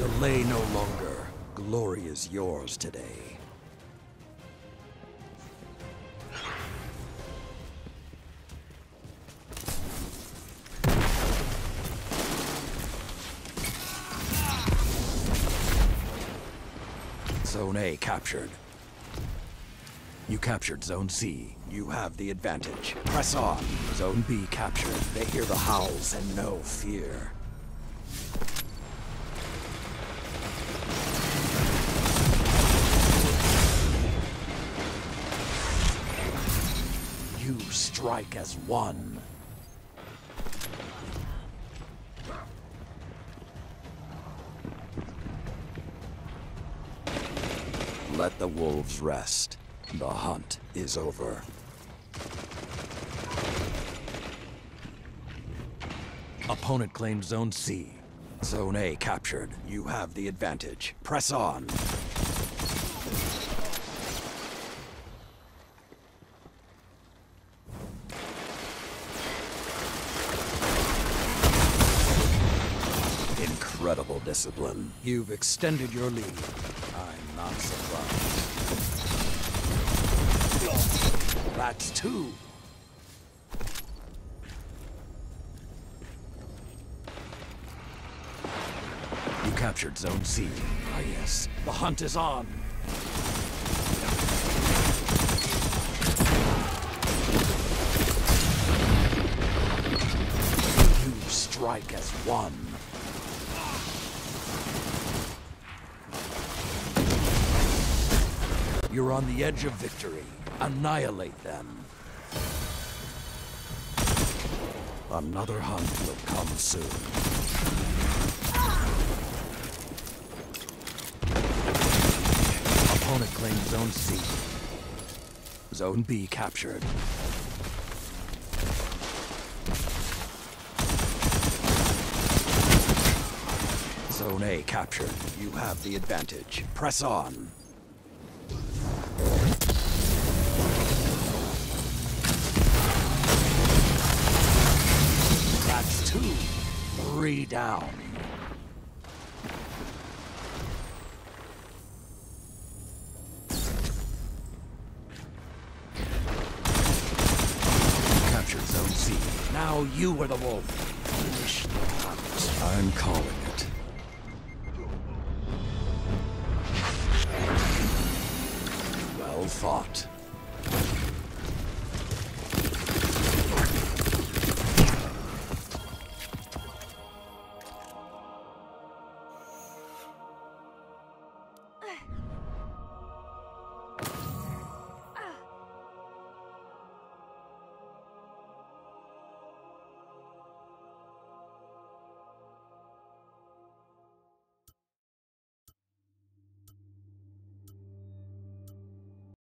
Delay know longer. Glory is yours today. Zone A captured. You captured Zone C. You have the advantage. Press on. Zone B captured. They hear the howls and no fear. Strike as one. Let the wolves rest. The hunt is over. Opponent claims Zone C. Zone A captured. You have the advantage. Press on. Incredible discipline. You've extended your lead. I'm not surprised. That's two. You captured Zone C. Ah, yes. The hunt is on. You strike as one. You're on the edge of victory. Annihilate them. Another hunt will come soon. Opponent claims Zone C. Zone B captured. Zone A captured. You have the advantage. Press on. Three down. Captured Zone C. Now you were the wolf. Finish the hunt. I'm calling it. Well fought.